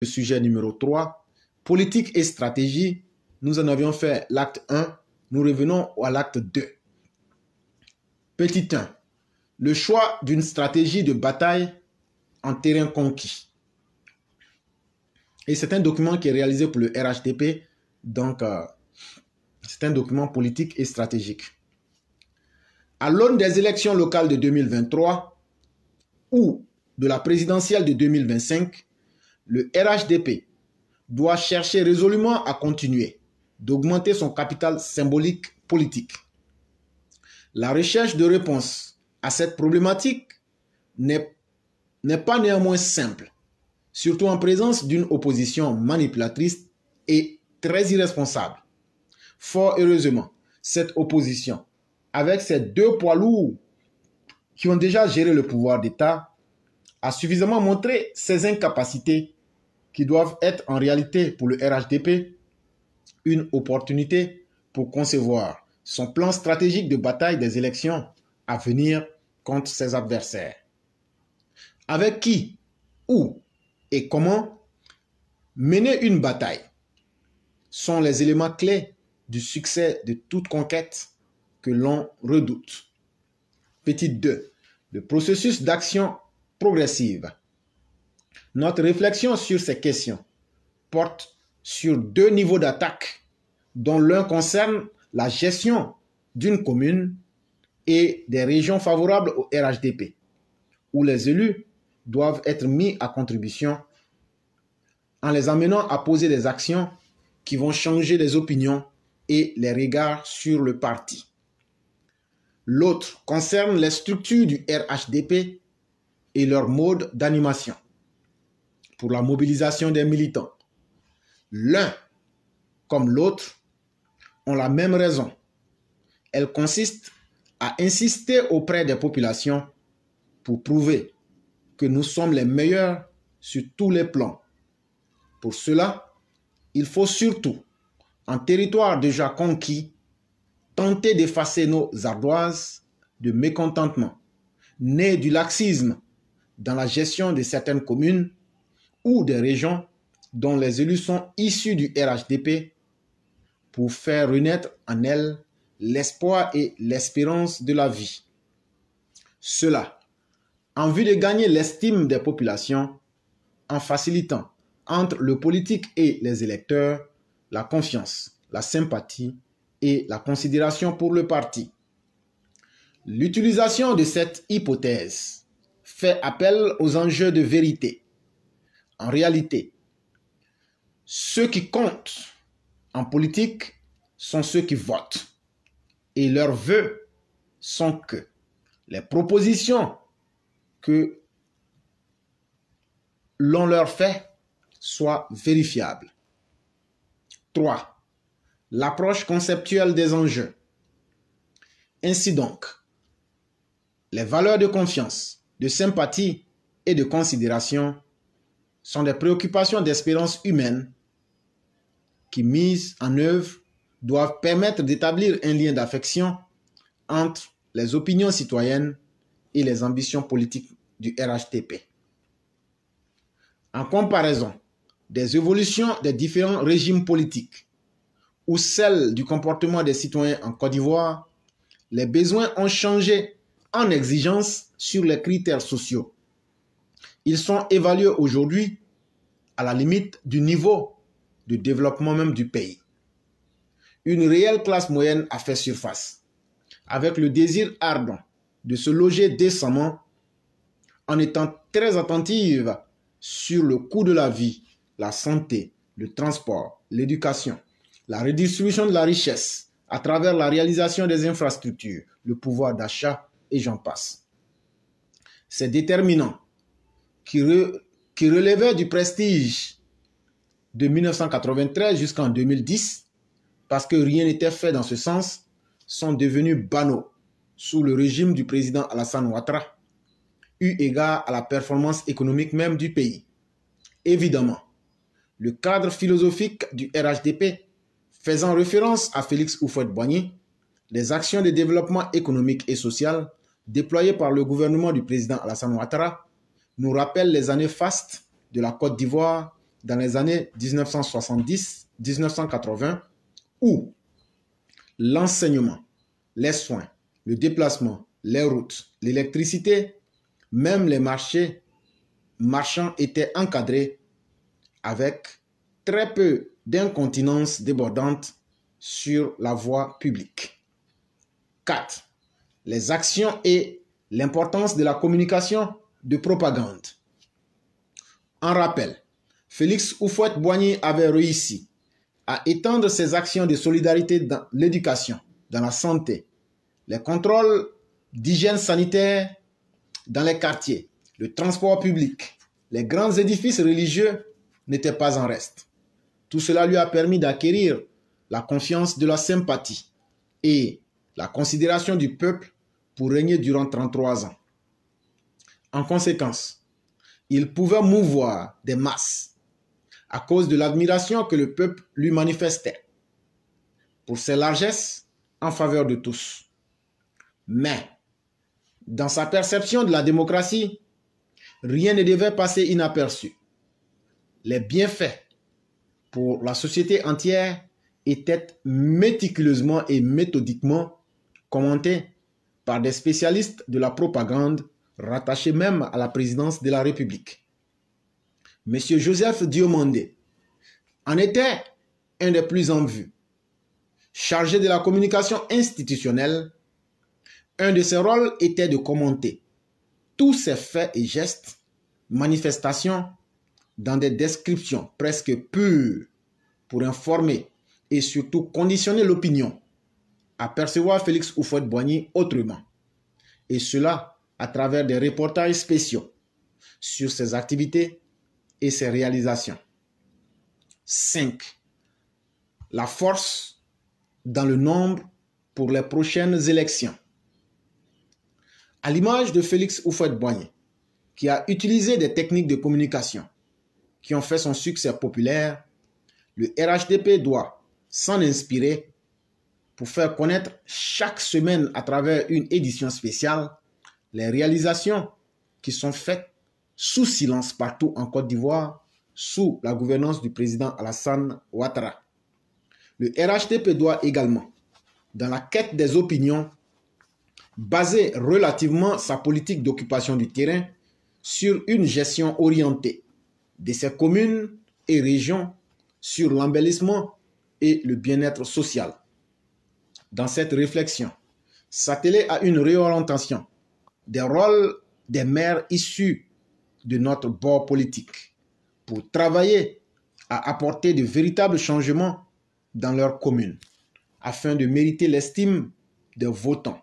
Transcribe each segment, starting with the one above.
le sujet numéro 3, politique et stratégie. Nous en avions fait l'acte 1. Nous revenons à l'acte 2. Petit 1. Le choix d'une stratégie de bataille en terrain conquis. Et c'est un document qui est réalisé pour le RHDP. Donc, euh, c'est un document politique et stratégique. À l'aune des élections locales de 2023 ou de la présidentielle de 2025, le RHDP doit chercher résolument à continuer d'augmenter son capital symbolique politique. La recherche de réponses à cette problématique n'est pas néanmoins simple, surtout en présence d'une opposition manipulatrice et très irresponsable. Fort heureusement, cette opposition, avec ses deux poids lourds qui ont déjà géré le pouvoir d'État, a suffisamment montré ses incapacités qui doivent être en réalité pour le RHDP une opportunité pour concevoir son plan stratégique de bataille des élections à venir contre ses adversaires. Avec qui, où et comment mener une bataille sont les éléments clés du succès de toute conquête que l'on redoute. Petit 2. Le processus d'action progressive. Notre réflexion sur ces questions porte sur deux niveaux d'attaque, dont l'un concerne la gestion d'une commune et des régions favorables au RHDP, où les élus doivent être mis à contribution en les amenant à poser des actions qui vont changer les opinions et les regards sur le parti. L'autre concerne les structures du RHDP et leur mode d'animation pour la mobilisation des militants. L'un comme l'autre ont la même raison. Elle consiste à insister auprès des populations pour prouver que nous sommes les meilleurs sur tous les plans. Pour cela, il faut surtout en territoire déjà conquis, tenter d'effacer nos ardoises de mécontentement, nées du laxisme dans la gestion de certaines communes ou des régions dont les élus sont issus du RHDP pour faire renaître en elles l'espoir et l'espérance de la vie. Cela, en vue de gagner l'estime des populations, en facilitant entre le politique et les électeurs la confiance, la sympathie et la considération pour le parti. L'utilisation de cette hypothèse fait appel aux enjeux de vérité. En réalité, ceux qui comptent en politique sont ceux qui votent. Et leurs vœux sont que les propositions que l'on leur fait soient vérifiables. 3. L'approche conceptuelle des enjeux. Ainsi donc, les valeurs de confiance, de sympathie et de considération sont des préoccupations d'espérance humaine qui, mises en œuvre, doivent permettre d'établir un lien d'affection entre les opinions citoyennes et les ambitions politiques du RHTP. En comparaison, des évolutions des différents régimes politiques ou celles du comportement des citoyens en Côte d'Ivoire, les besoins ont changé en exigence sur les critères sociaux. Ils sont évalués aujourd'hui à la limite du niveau de développement même du pays. Une réelle classe moyenne a fait surface, avec le désir ardent de se loger décemment en étant très attentive sur le coût de la vie la santé, le transport, l'éducation, la redistribution de la richesse à travers la réalisation des infrastructures, le pouvoir d'achat et j'en passe. Ces déterminants qui, qui relevaient du prestige de 1993 jusqu'en 2010, parce que rien n'était fait dans ce sens, sont devenus banaux sous le régime du président Alassane Ouattara, eu égard à la performance économique même du pays. Évidemment, le cadre philosophique du RHDP, faisant référence à Félix Houphouët-Boigny, les actions de développement économique et social déployées par le gouvernement du président Alassane Ouattara nous rappellent les années fastes de la Côte d'Ivoire dans les années 1970-1980 où l'enseignement, les soins, le déplacement, les routes, l'électricité, même les marchés marchands étaient encadrés avec très peu d'incontinence débordante sur la voie publique. 4. Les actions et l'importance de la communication de propagande. En rappel, Félix Oufouette-Boigny avait réussi à étendre ses actions de solidarité dans l'éducation, dans la santé, les contrôles d'hygiène sanitaire dans les quartiers, le transport public, les grands édifices religieux n'étaient pas en reste. Tout cela lui a permis d'acquérir la confiance de la sympathie et la considération du peuple pour régner durant 33 ans. En conséquence, il pouvait mouvoir des masses à cause de l'admiration que le peuple lui manifestait pour ses largesses en faveur de tous. Mais, dans sa perception de la démocratie, rien ne devait passer inaperçu. Les bienfaits pour la société entière étaient méticuleusement et méthodiquement commentés par des spécialistes de la propagande rattachés même à la présidence de la République. M. Joseph Diomandé en était un des plus en vue. Chargé de la communication institutionnelle, un de ses rôles était de commenter tous ces faits et gestes, manifestations, dans des descriptions presque pures pour informer et surtout conditionner l'opinion à percevoir Félix Houphouët-Boigny autrement. Et cela à travers des reportages spéciaux sur ses activités et ses réalisations. 5. La force dans le nombre pour les prochaines élections. À l'image de Félix Houphouët-Boigny, qui a utilisé des techniques de communication qui ont fait son succès populaire, le RHDP doit s'en inspirer pour faire connaître chaque semaine à travers une édition spéciale les réalisations qui sont faites sous silence partout en Côte d'Ivoire sous la gouvernance du président Alassane Ouattara. Le RHDP doit également, dans la quête des opinions, baser relativement sa politique d'occupation du terrain sur une gestion orientée de ses communes et régions sur l'embellissement et le bien-être social. Dans cette réflexion, s'atteler à une réorientation des rôles des maires issus de notre bord politique pour travailler à apporter de véritables changements dans leurs communes afin de mériter l'estime des votants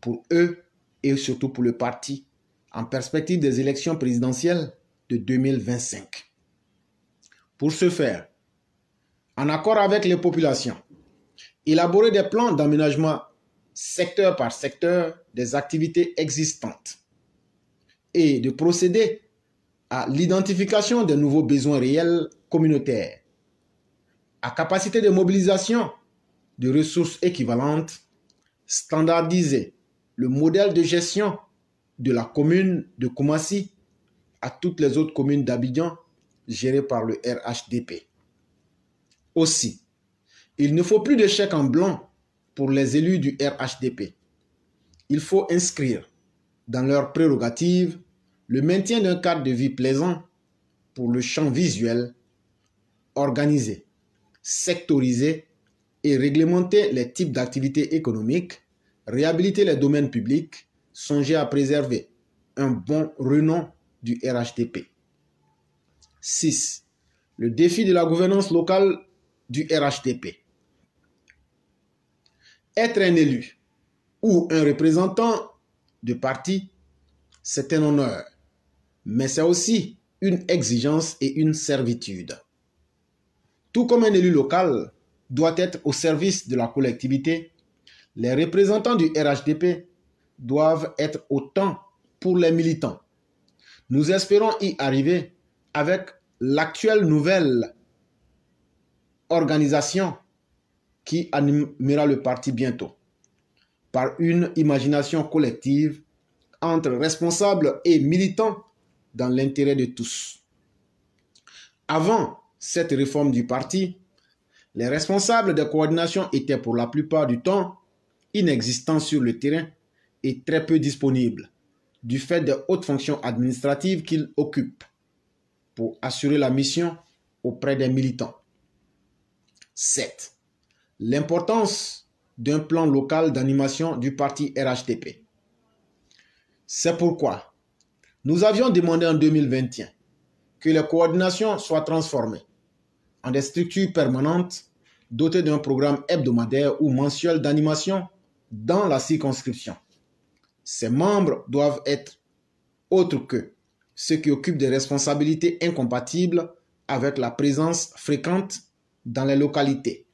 pour eux et surtout pour le parti en perspective des élections présidentielles de 2025. Pour ce faire, en accord avec les populations, élaborer des plans d'aménagement secteur par secteur des activités existantes et de procéder à l'identification des nouveaux besoins réels communautaires, à capacité de mobilisation de ressources équivalentes, standardiser le modèle de gestion de la commune de Koumassi à toutes les autres communes d'Abidjan gérées par le RHDP. Aussi, il ne faut plus de chèques en blanc pour les élus du RHDP. Il faut inscrire dans leurs prérogatives le maintien d'un cadre de vie plaisant pour le champ visuel, organiser, sectoriser et réglementer les types d'activités économiques, réhabiliter les domaines publics, songer à préserver un bon renom du RHDP. 6. Le défi de la gouvernance locale du RHDP. Être un élu ou un représentant de parti, c'est un honneur, mais c'est aussi une exigence et une servitude. Tout comme un élu local doit être au service de la collectivité, les représentants du RHDP doivent être autant pour les militants. Nous espérons y arriver avec l'actuelle nouvelle organisation qui animera le parti bientôt, par une imagination collective entre responsables et militants dans l'intérêt de tous. Avant cette réforme du parti, les responsables de coordination étaient pour la plupart du temps inexistants sur le terrain et très peu disponibles du fait des hautes fonctions administratives qu'ils occupent pour assurer la mission auprès des militants. 7. L'importance d'un plan local d'animation du parti RHTP. C'est pourquoi nous avions demandé en 2021 que les coordinations soient transformées en des structures permanentes dotées d'un programme hebdomadaire ou mensuel d'animation dans la circonscription. Ces membres doivent être autres que ceux qui occupent des responsabilités incompatibles avec la présence fréquente dans les localités.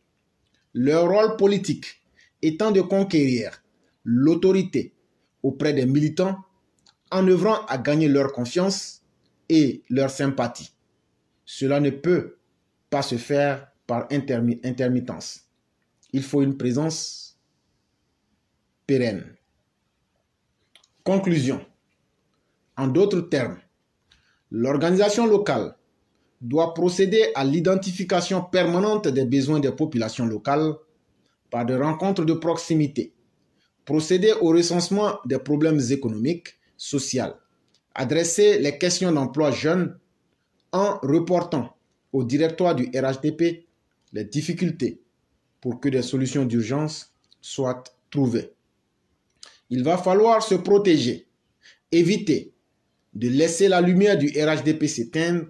Leur rôle politique étant de conquérir l'autorité auprès des militants en œuvrant à gagner leur confiance et leur sympathie. Cela ne peut pas se faire par intermittence. Il faut une présence pérenne. Conclusion. En d'autres termes, l'organisation locale doit procéder à l'identification permanente des besoins des populations locales par des rencontres de proximité, procéder au recensement des problèmes économiques, sociaux, adresser les questions d'emploi jeunes en reportant au directoire du RHDP les difficultés pour que des solutions d'urgence soient trouvées. Il va falloir se protéger, éviter de laisser la lumière du RHDP s'éteindre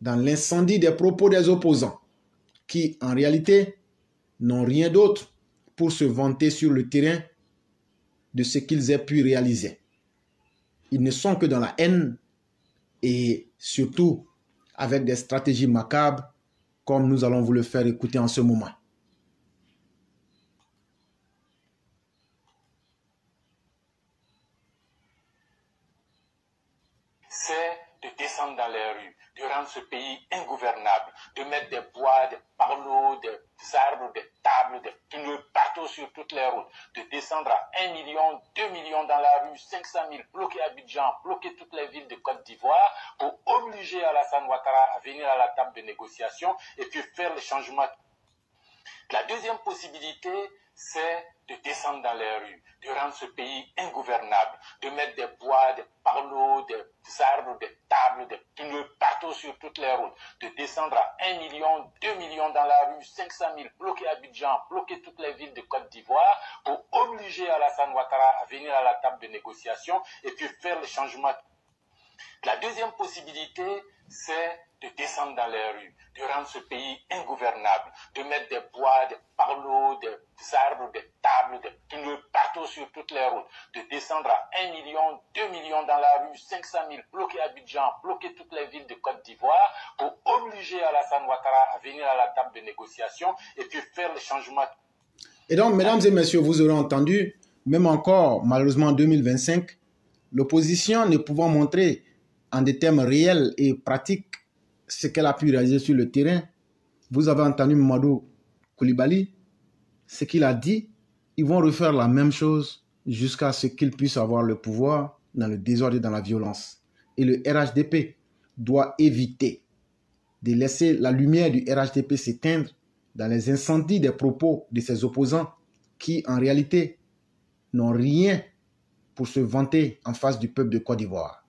dans l'incendie des propos des opposants, qui en réalité n'ont rien d'autre pour se vanter sur le terrain de ce qu'ils aient pu réaliser. Ils ne sont que dans la haine et surtout avec des stratégies macabres comme nous allons vous le faire écouter en ce moment. C'est de descendre dans les rues, de rendre ce pays ingouvernable, de mettre des bois, des parlots, des arbres, des tables, des pneus partout sur toutes les routes, de descendre à 1 million, 2 millions dans la rue, 500 000, bloquer Abidjan, bloquer toutes les villes de Côte d'Ivoire pour obliger Alassane Ouattara à venir à la table de négociation et puis faire le changement. La deuxième possibilité, c'est de descendre dans les rues, de rendre ce pays ingouvernable, de mettre des bois, des parlots, des arbres, des des pneus partout sur toutes les routes, de descendre à 1 million, 2 millions dans la rue, 500 000, bloquer Abidjan, bloquer toutes les villes de Côte d'Ivoire pour obliger Alassane Ouattara à venir à la table de négociation et puis faire le changement. La deuxième possibilité, c'est de descendre dans les rues, de rendre ce pays ingouvernable, de mettre des bois, des parlots, des arbres, des sur toutes les routes, de descendre à 1 million, 2 millions dans la rue, 500 000, bloquer Abidjan, bloquer toutes les villes de Côte d'Ivoire pour obliger Alassane Ouattara à venir à la table de négociation et puis faire le changement. Et donc, mesdames et messieurs, vous aurez entendu, même encore, malheureusement en 2025, l'opposition ne pouvant montrer en des termes réels et pratiques ce qu'elle a pu réaliser sur le terrain. Vous avez entendu Mamadou Koulibaly, ce qu'il a dit, ils vont refaire la même chose jusqu'à ce qu'ils puissent avoir le pouvoir dans le désordre et dans la violence. Et le RHDP doit éviter de laisser la lumière du RHDP s'éteindre dans les incendies des propos de ses opposants qui, en réalité, n'ont rien pour se vanter en face du peuple de Côte d'Ivoire.